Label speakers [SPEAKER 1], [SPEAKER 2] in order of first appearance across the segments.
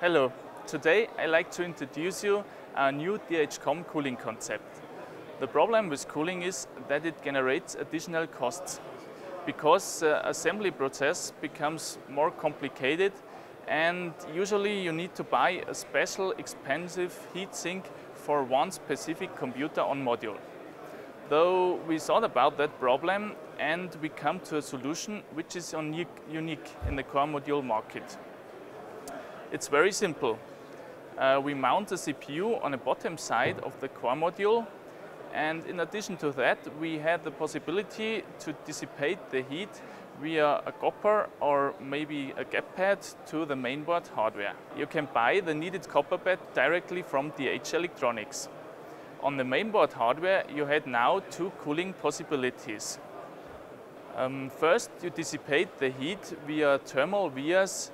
[SPEAKER 1] Hello, today I like to introduce you our new DHCOM cooling concept. The problem with cooling is that it generates additional costs because the assembly process becomes more complicated and usually you need to buy a special expensive heatsink for one specific computer on module. Though we thought about that problem and we come to a solution which is unique in the core module market. It's very simple. Uh, we mount the CPU on the bottom side of the core module and in addition to that we had the possibility to dissipate the heat via a copper or maybe a gap pad to the mainboard hardware. You can buy the needed copper pad directly from DH Electronics. On the mainboard hardware you had now two cooling possibilities. Um, first you dissipate the heat via thermal vias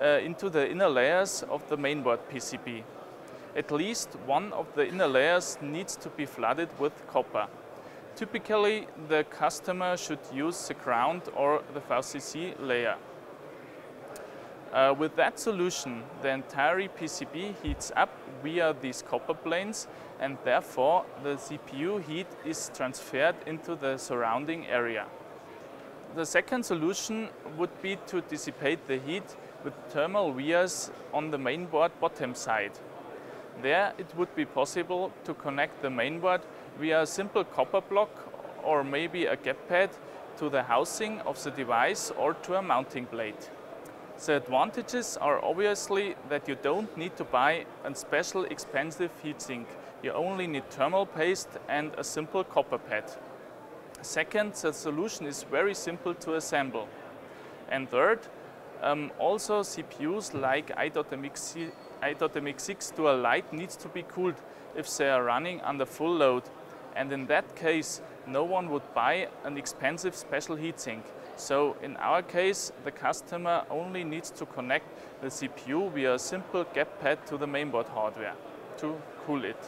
[SPEAKER 1] uh, into the inner layers of the mainboard PCB. At least one of the inner layers needs to be flooded with copper. Typically, the customer should use the ground or the VCC layer. Uh, with that solution, the entire PCB heats up via these copper planes and therefore the CPU heat is transferred into the surrounding area. The second solution would be to dissipate the heat with thermal vias on the mainboard bottom side. There it would be possible to connect the mainboard via a simple copper block or maybe a gap pad to the housing of the device or to a mounting plate. The advantages are obviously that you don't need to buy a special expensive heatsink. You only need thermal paste and a simple copper pad. Second, the solution is very simple to assemble. And third, um, also CPUs like i.MX6 Dual Lite needs to be cooled if they are running under full load. And in that case, no one would buy an expensive special heatsink. So in our case, the customer only needs to connect the CPU via a simple gap pad to the mainboard hardware to cool it.